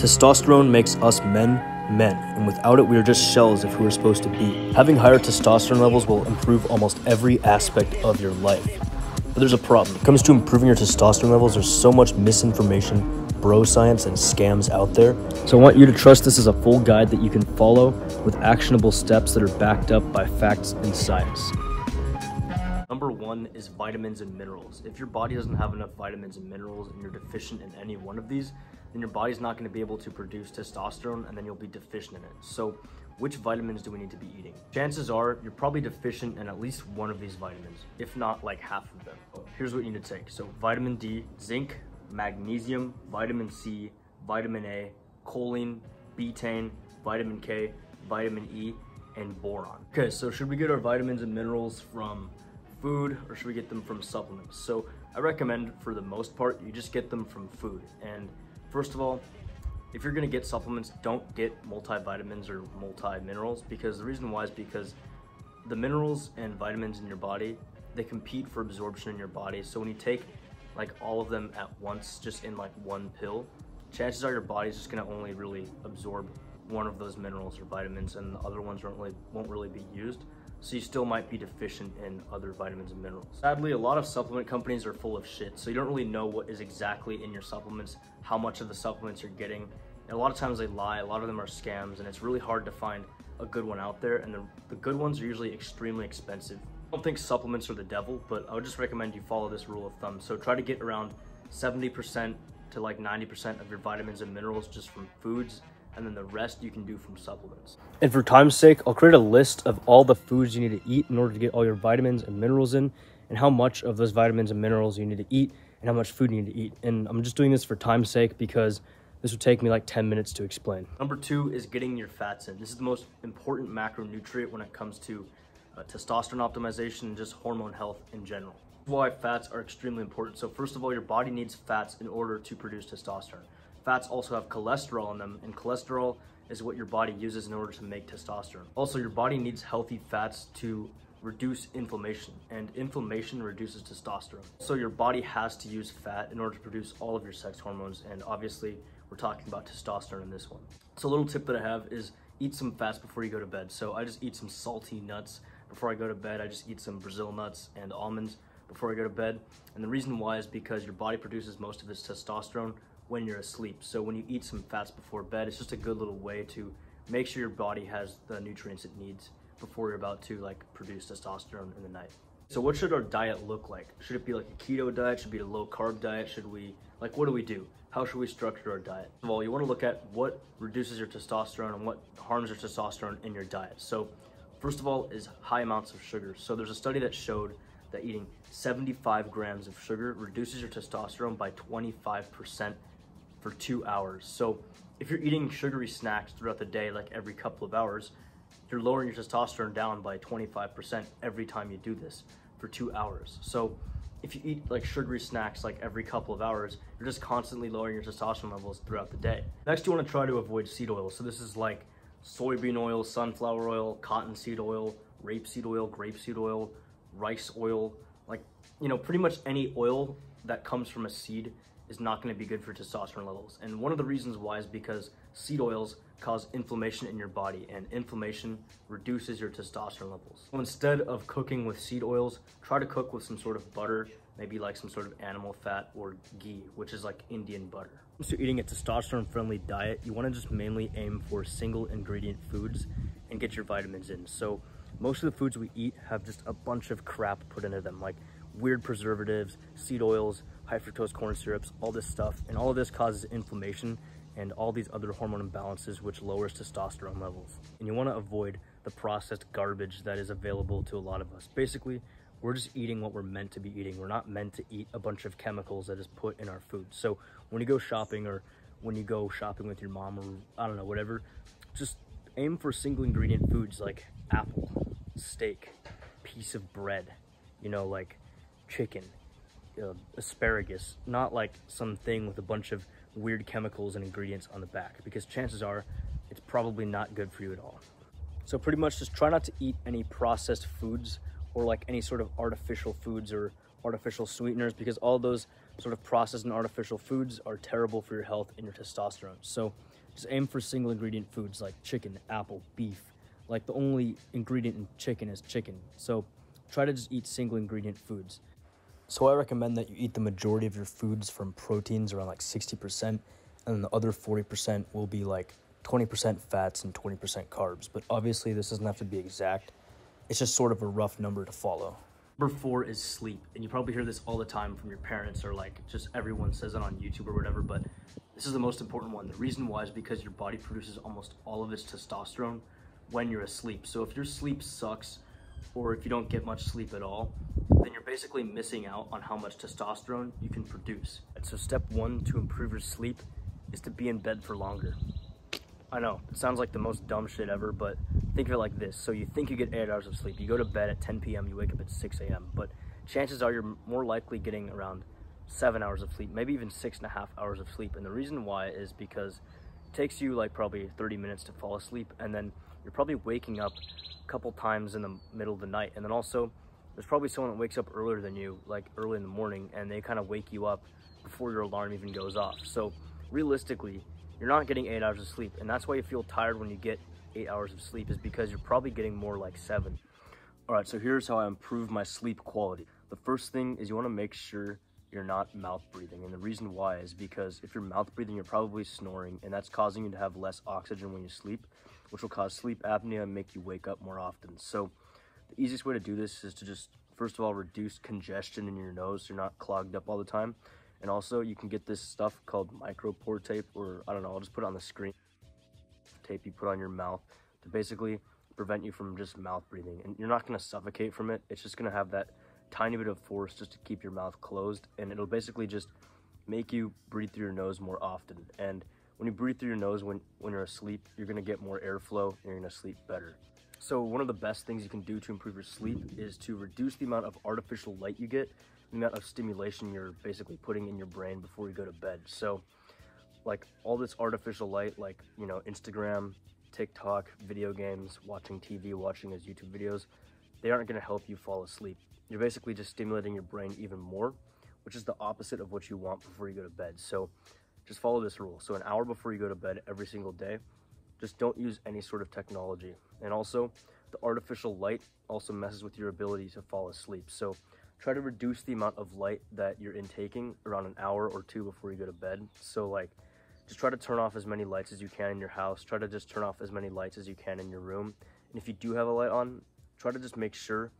Testosterone makes us men men, and without it, we are just shells of who we're supposed to be. Having higher testosterone levels will improve almost every aspect of your life. But there's a problem. When it comes to improving your testosterone levels, there's so much misinformation, bro science, and scams out there. So I want you to trust this as a full guide that you can follow with actionable steps that are backed up by facts and science. Number one is vitamins and minerals. If your body doesn't have enough vitamins and minerals and you're deficient in any one of these, then your body's not going to be able to produce testosterone and then you'll be deficient in it. So which vitamins do we need to be eating? Chances are you're probably deficient in at least one of these vitamins, if not like half of them. Here's what you need to take. So vitamin D, zinc, magnesium, vitamin C, vitamin A, choline, betaine, vitamin K, vitamin E, and boron. Okay, so should we get our vitamins and minerals from food or should we get them from supplements? So I recommend for the most part, you just get them from food. And first of all, if you're gonna get supplements, don't get multivitamins or multi-minerals because the reason why is because the minerals and vitamins in your body, they compete for absorption in your body. So when you take like all of them at once, just in like one pill, chances are your body's just gonna only really absorb one of those minerals or vitamins and the other ones won't really, won't really be used so you still might be deficient in other vitamins and minerals. Sadly, a lot of supplement companies are full of shit, so you don't really know what is exactly in your supplements, how much of the supplements you're getting. And a lot of times they lie, a lot of them are scams, and it's really hard to find a good one out there, and the, the good ones are usually extremely expensive. I don't think supplements are the devil, but I would just recommend you follow this rule of thumb. So try to get around 70% to like 90% of your vitamins and minerals just from foods and then the rest you can do from supplements. And for time's sake, I'll create a list of all the foods you need to eat in order to get all your vitamins and minerals in, and how much of those vitamins and minerals you need to eat, and how much food you need to eat. And I'm just doing this for time's sake because this would take me like 10 minutes to explain. Number two is getting your fats in. This is the most important macronutrient when it comes to uh, testosterone optimization and just hormone health in general. Why fats are extremely important. So first of all, your body needs fats in order to produce testosterone. Fats also have cholesterol in them, and cholesterol is what your body uses in order to make testosterone. Also, your body needs healthy fats to reduce inflammation, and inflammation reduces testosterone. So your body has to use fat in order to produce all of your sex hormones, and obviously we're talking about testosterone in this one. So a little tip that I have is eat some fats before you go to bed. So I just eat some salty nuts before I go to bed. I just eat some Brazil nuts and almonds before I go to bed. And the reason why is because your body produces most of its testosterone when you're asleep. So when you eat some fats before bed, it's just a good little way to make sure your body has the nutrients it needs before you're about to like produce testosterone in the night. So what should our diet look like? Should it be like a keto diet? Should it be a low carb diet? Should we, like what do we do? How should we structure our diet? Well, you wanna look at what reduces your testosterone and what harms your testosterone in your diet. So first of all is high amounts of sugar. So there's a study that showed that eating 75 grams of sugar reduces your testosterone by 25% for two hours. So if you're eating sugary snacks throughout the day, like every couple of hours, you're lowering your testosterone down by 25% every time you do this for two hours. So if you eat like sugary snacks like every couple of hours, you're just constantly lowering your testosterone levels throughout the day. Next, you wanna try to avoid seed oil. So this is like soybean oil, sunflower oil, cottonseed oil, rapeseed oil, grapeseed oil, rice oil, like, you know, pretty much any oil that comes from a seed is not going to be good for testosterone levels. And one of the reasons why is because seed oils cause inflammation in your body and inflammation reduces your testosterone levels. So instead of cooking with seed oils, try to cook with some sort of butter, maybe like some sort of animal fat or ghee, which is like Indian butter. So eating a testosterone friendly diet, you want to just mainly aim for single ingredient foods and get your vitamins in. So most of the foods we eat have just a bunch of crap put into them, like weird preservatives, seed oils, high fructose corn syrups, all this stuff. And all of this causes inflammation and all these other hormone imbalances, which lowers testosterone levels. And you wanna avoid the processed garbage that is available to a lot of us. Basically, we're just eating what we're meant to be eating. We're not meant to eat a bunch of chemicals that is put in our food. So when you go shopping or when you go shopping with your mom or I don't know, whatever, just aim for single ingredient foods like apple, steak, piece of bread, you know, like chicken, uh, asparagus, not like something with a bunch of weird chemicals and ingredients on the back because chances are it's probably not good for you at all. So pretty much just try not to eat any processed foods or like any sort of artificial foods or artificial sweeteners because all those sort of processed and artificial foods are terrible for your health and your testosterone. So just aim for single ingredient foods like chicken, apple, beef. Like the only ingredient in chicken is chicken. So try to just eat single ingredient foods. So I recommend that you eat the majority of your foods from proteins around like 60%, and then the other 40% will be like 20% fats and 20% carbs. But obviously, this doesn't have to be exact. It's just sort of a rough number to follow. Number four is sleep. And you probably hear this all the time from your parents or like just everyone says it on YouTube or whatever, but this is the most important one. The reason why is because your body produces almost all of its testosterone when you're asleep. So if your sleep sucks or if you don't get much sleep at all, then you're basically missing out on how much testosterone you can produce. And so step one to improve your sleep is to be in bed for longer. I know, it sounds like the most dumb shit ever, but think of it like this. So you think you get eight hours of sleep. You go to bed at 10 p.m., you wake up at 6 a.m., but chances are you're more likely getting around seven hours of sleep, maybe even six and a half hours of sleep. And the reason why is because it takes you like probably 30 minutes to fall asleep, and then you're probably waking up a couple times in the middle of the night. And then also, there's probably someone that wakes up earlier than you, like early in the morning, and they kind of wake you up before your alarm even goes off. So realistically, you're not getting eight hours of sleep. And that's why you feel tired when you get eight hours of sleep is because you're probably getting more like seven. All right, so here's how I improve my sleep quality. The first thing is you wanna make sure you're not mouth breathing. And the reason why is because if you're mouth breathing, you're probably snoring and that's causing you to have less oxygen when you sleep, which will cause sleep apnea and make you wake up more often. So the easiest way to do this is to just, first of all, reduce congestion in your nose so you're not clogged up all the time. And also you can get this stuff called micropore tape or I don't know, I'll just put it on the screen. Tape you put on your mouth to basically prevent you from just mouth breathing. And you're not gonna suffocate from it. It's just gonna have that tiny bit of force just to keep your mouth closed. And it'll basically just make you breathe through your nose more often. And when you breathe through your nose when, when you're asleep, you're gonna get more airflow and you're gonna sleep better. So one of the best things you can do to improve your sleep is to reduce the amount of artificial light you get the amount of stimulation you're basically putting in your brain before you go to bed. So like all this artificial light, like, you know, Instagram, TikTok, video games, watching TV, watching his YouTube videos, they aren't gonna help you fall asleep. You're basically just stimulating your brain even more, which is the opposite of what you want before you go to bed. So just follow this rule. So an hour before you go to bed every single day, just don't use any sort of technology. And also, the artificial light also messes with your ability to fall asleep. So try to reduce the amount of light that you're intaking around an hour or two before you go to bed. So like, just try to turn off as many lights as you can in your house. Try to just turn off as many lights as you can in your room. And if you do have a light on, try to just make sure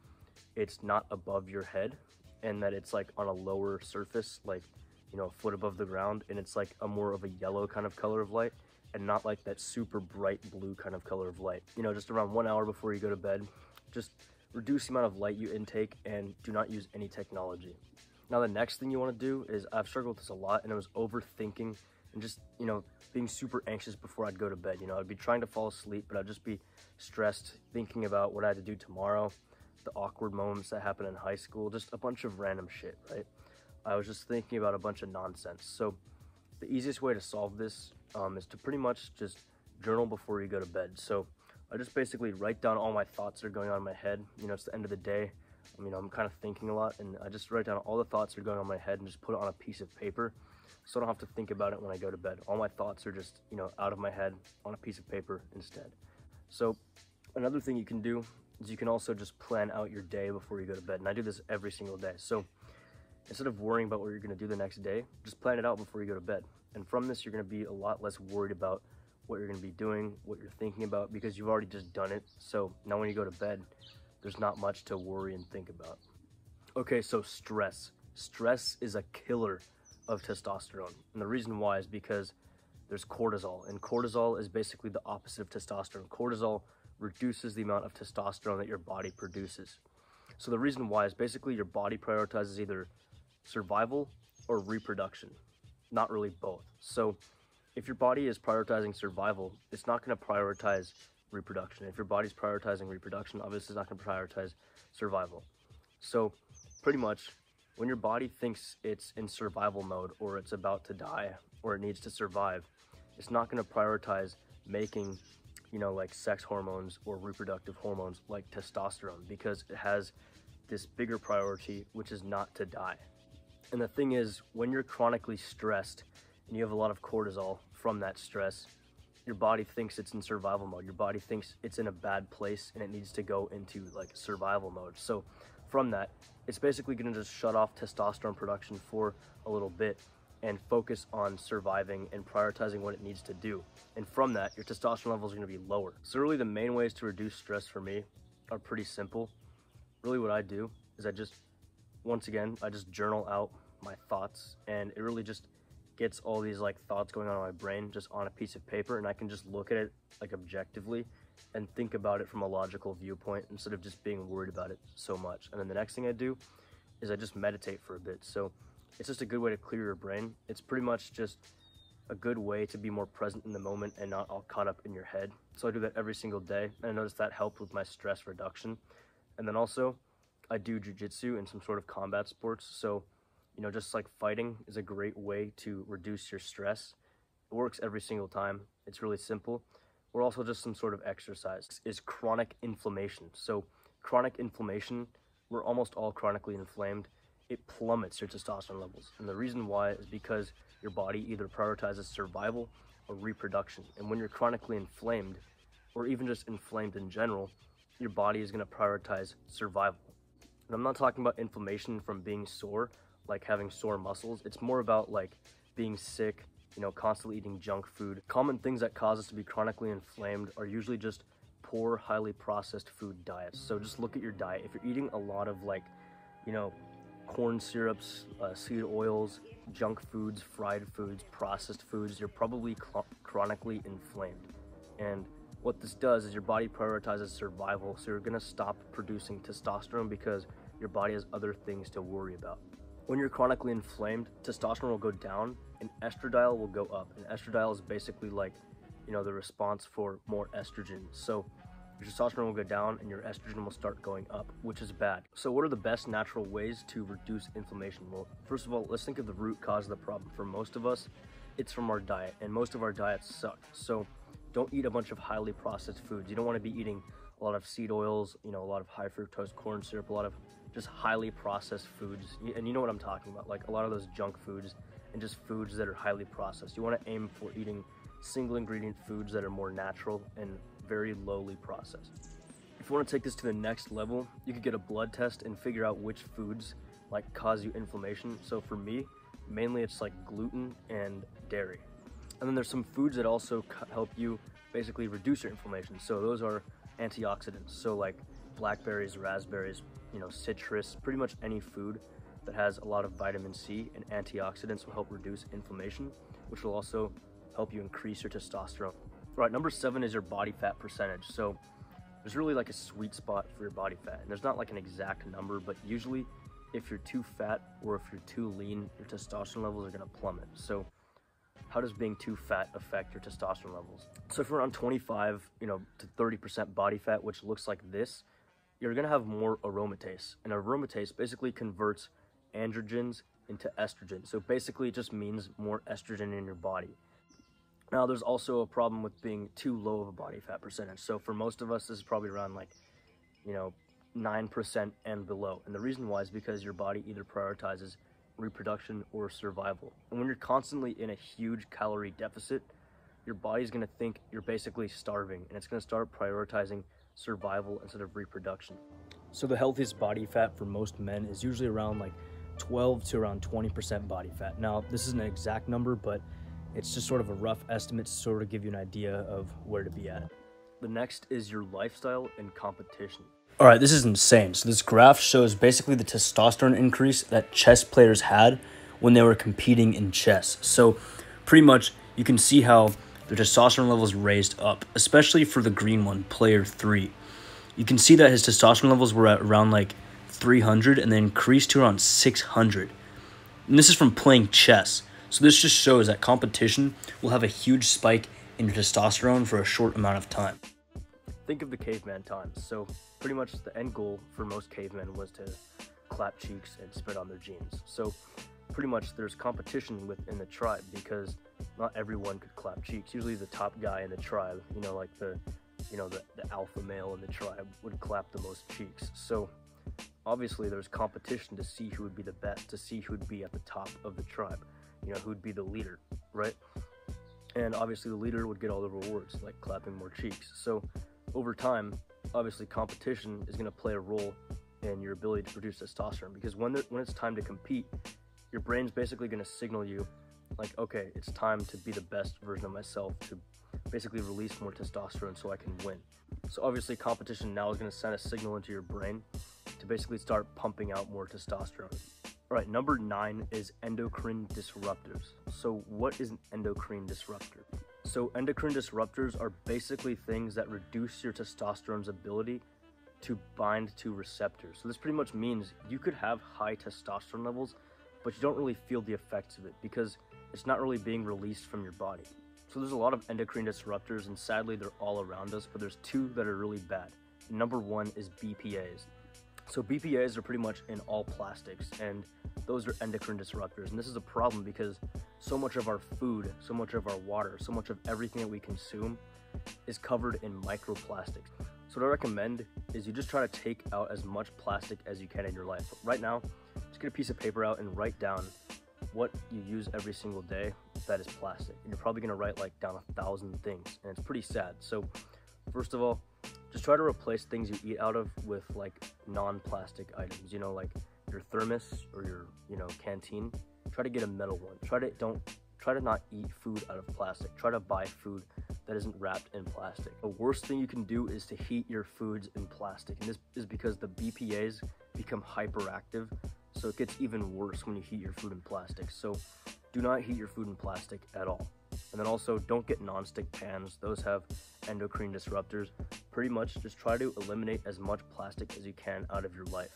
it's not above your head and that it's like on a lower surface, like, you know, a foot above the ground. And it's like a more of a yellow kind of color of light and not like that super bright blue kind of color of light. You know, just around one hour before you go to bed, just reduce the amount of light you intake, and do not use any technology. Now, the next thing you want to do is I've struggled with this a lot, and it was overthinking and just, you know, being super anxious before I'd go to bed. You know, I'd be trying to fall asleep, but I'd just be stressed thinking about what I had to do tomorrow, the awkward moments that happened in high school, just a bunch of random shit, right? I was just thinking about a bunch of nonsense. So the easiest way to solve this um, is to pretty much just journal before you go to bed. So I just basically write down all my thoughts that are going on in my head. You know, it's the end of the day. I mean, I'm kind of thinking a lot and I just write down all the thoughts that are going on in my head and just put it on a piece of paper so I don't have to think about it when I go to bed. All my thoughts are just, you know, out of my head on a piece of paper instead. So another thing you can do is you can also just plan out your day before you go to bed. And I do this every single day. So instead of worrying about what you're going to do the next day, just plan it out before you go to bed. And from this, you're going to be a lot less worried about what you're going to be doing, what you're thinking about, because you've already just done it. So now when you go to bed, there's not much to worry and think about. Okay, so stress. Stress is a killer of testosterone. And the reason why is because there's cortisol, and cortisol is basically the opposite of testosterone. Cortisol reduces the amount of testosterone that your body produces. So the reason why is basically your body prioritizes either survival or reproduction, not really both. So if your body is prioritizing survival, it's not going to prioritize reproduction. If your body's prioritizing reproduction, obviously it's not going to prioritize survival. So pretty much when your body thinks it's in survival mode or it's about to die or it needs to survive, it's not going to prioritize making, you know, like sex hormones or reproductive hormones like testosterone because it has this bigger priority, which is not to die. And the thing is, when you're chronically stressed and you have a lot of cortisol from that stress, your body thinks it's in survival mode. Your body thinks it's in a bad place and it needs to go into like survival mode. So from that, it's basically gonna just shut off testosterone production for a little bit and focus on surviving and prioritizing what it needs to do. And from that, your testosterone levels are gonna be lower. So really the main ways to reduce stress for me are pretty simple. Really what I do is I just, once again, I just journal out my thoughts and it really just gets all these like thoughts going on in my brain just on a piece of paper and I can just look at it like objectively and think about it from a logical viewpoint instead of just being worried about it so much. And then the next thing I do is I just meditate for a bit. So it's just a good way to clear your brain. It's pretty much just a good way to be more present in the moment and not all caught up in your head. So I do that every single day. And I noticed that helped with my stress reduction. And then also I do jujitsu and some sort of combat sports. So you know, just like fighting is a great way to reduce your stress. It works every single time. It's really simple. Or also just some sort of exercise is chronic inflammation. So chronic inflammation, we're almost all chronically inflamed. It plummets your testosterone levels. And the reason why is because your body either prioritizes survival or reproduction. And when you're chronically inflamed, or even just inflamed in general, your body is gonna prioritize survival. And I'm not talking about inflammation from being sore, like having sore muscles. It's more about like being sick, you know, constantly eating junk food. Common things that cause us to be chronically inflamed are usually just poor, highly processed food diets. So just look at your diet. If you're eating a lot of like, you know, corn syrups, uh, seed oils, junk foods, fried foods, processed foods, you're probably chronically inflamed. And what this does is your body prioritizes survival, so you're gonna stop producing testosterone because your body has other things to worry about. When you're chronically inflamed, testosterone will go down and estradiol will go up. And estradiol is basically like, you know, the response for more estrogen. So your testosterone will go down and your estrogen will start going up, which is bad. So what are the best natural ways to reduce inflammation? Well, first of all, let's think of the root cause of the problem. For most of us, it's from our diet and most of our diets suck. So don't eat a bunch of highly processed foods. You don't want to be eating a lot of seed oils, you know, a lot of high fructose corn syrup, a lot of just highly processed foods. And you know what I'm talking about, like a lot of those junk foods and just foods that are highly processed. You want to aim for eating single ingredient foods that are more natural and very lowly processed. If you want to take this to the next level, you could get a blood test and figure out which foods like cause you inflammation. So for me, mainly it's like gluten and dairy. And then there's some foods that also help you basically reduce your inflammation. So those are antioxidants. So like blackberries, raspberries, you know, citrus, pretty much any food that has a lot of vitamin C and antioxidants will help reduce inflammation, which will also help you increase your testosterone. All right, number seven is your body fat percentage. So there's really like a sweet spot for your body fat. And there's not like an exact number, but usually if you're too fat or if you're too lean, your testosterone levels are gonna plummet. So how does being too fat affect your testosterone levels? So if you're around 25, you know, to 30% body fat, which looks like this, you're gonna have more aromatase. And aromatase basically converts androgens into estrogen. So basically it just means more estrogen in your body. Now there's also a problem with being too low of a body fat percentage. So for most of us, this is probably around like, you know, 9% and below. And the reason why is because your body either prioritizes reproduction or survival. And when you're constantly in a huge calorie deficit, your body's gonna think you're basically starving and it's gonna start prioritizing survival instead of reproduction. So the healthiest body fat for most men is usually around like 12 to around 20% body fat. Now, this isn't an exact number, but it's just sort of a rough estimate to sort of give you an idea of where to be at. The next is your lifestyle and competition. All right, this is insane. So this graph shows basically the testosterone increase that chess players had when they were competing in chess. So pretty much you can see how their testosterone levels raised up, especially for the green one, player three. You can see that his testosterone levels were at around like 300 and then increased to around 600. And this is from playing chess. So this just shows that competition will have a huge spike in your testosterone for a short amount of time. Think of the caveman times. So pretty much the end goal for most cavemen was to clap cheeks and spit on their jeans. So pretty much there's competition within the tribe because not everyone could clap cheeks. Usually the top guy in the tribe, you know, like the, you know, the, the alpha male in the tribe would clap the most cheeks. So obviously there's competition to see who would be the best, to see who would be at the top of the tribe, you know, who would be the leader, right? And obviously the leader would get all the rewards, like clapping more cheeks. So over time, obviously competition is going to play a role in your ability to produce testosterone because when, when it's time to compete, your brain's basically going to signal you like, okay, it's time to be the best version of myself, to basically release more testosterone so I can win. So obviously competition now is going to send a signal into your brain to basically start pumping out more testosterone. All right, number nine is endocrine disruptors. So what is an endocrine disruptor? So endocrine disruptors are basically things that reduce your testosterone's ability to bind to receptors. So this pretty much means you could have high testosterone levels, but you don't really feel the effects of it because it's not really being released from your body. So there's a lot of endocrine disruptors and sadly they're all around us, but there's two that are really bad. Number one is BPAs. So BPAs are pretty much in all plastics and those are endocrine disruptors. And this is a problem because so much of our food, so much of our water, so much of everything that we consume is covered in microplastics. So what I recommend is you just try to take out as much plastic as you can in your life. Right now, get a piece of paper out and write down what you use every single day that is plastic. And you're probably gonna write like down a thousand things and it's pretty sad. So first of all, just try to replace things you eat out of with like non-plastic items, you know, like your thermos or your, you know, canteen. Try to get a metal one. Try to don't try to not eat food out of plastic. Try to buy food that isn't wrapped in plastic. The worst thing you can do is to heat your foods in plastic. And this is because the BPAs become hyperactive. So it gets even worse when you heat your food in plastic. So do not heat your food in plastic at all. And then also don't get non-stick pans. Those have endocrine disruptors. Pretty much just try to eliminate as much plastic as you can out of your life.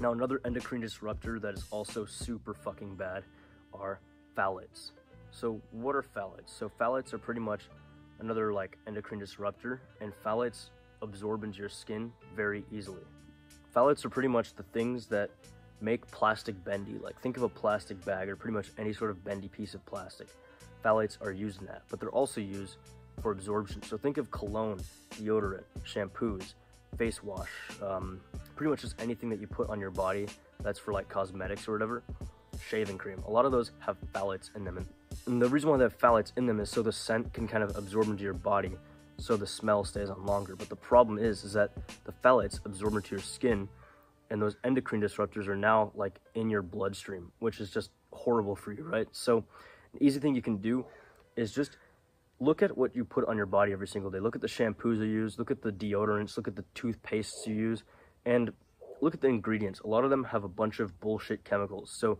Now another endocrine disruptor that is also super fucking bad are phthalates. So what are phthalates? So phthalates are pretty much another like endocrine disruptor and phthalates absorb into your skin very easily. Phthalates are pretty much the things that make plastic bendy. Like think of a plastic bag or pretty much any sort of bendy piece of plastic phthalates are used in that, but they're also used for absorption. So think of cologne, deodorant, shampoos, face wash, um, pretty much just anything that you put on your body that's for like cosmetics or whatever, shaving cream. A lot of those have phthalates in them. And the reason why they have phthalates in them is so the scent can kind of absorb into your body so the smell stays on longer. But the problem is, is that the phthalates absorb into your skin and those endocrine disruptors are now like in your bloodstream, which is just horrible for you, right? So an easy thing you can do is just look at what you put on your body every single day. Look at the shampoos you use, look at the deodorants, look at the toothpastes you use, and look at the ingredients. A lot of them have a bunch of bullshit chemicals. So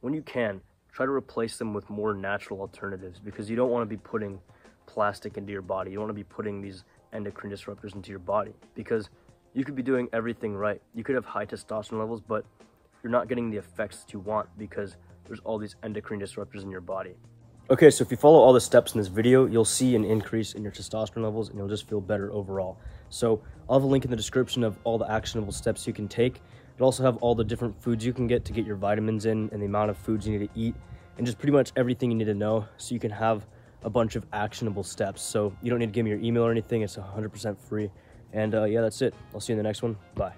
when you can, try to replace them with more natural alternatives because you don't want to be putting plastic into your body. You don't want to be putting these endocrine disruptors into your body because you could be doing everything right. You could have high testosterone levels, but you're not getting the effects that you want because there's all these endocrine disruptors in your body. Okay, so if you follow all the steps in this video, you'll see an increase in your testosterone levels and you'll just feel better overall. So I'll have a link in the description of all the actionable steps you can take. It'll also have all the different foods you can get to get your vitamins in and the amount of foods you need to eat and just pretty much everything you need to know so you can have a bunch of actionable steps. So you don't need to give me your email or anything. It's 100% free. And uh, yeah, that's it. I'll see you in the next one. Bye.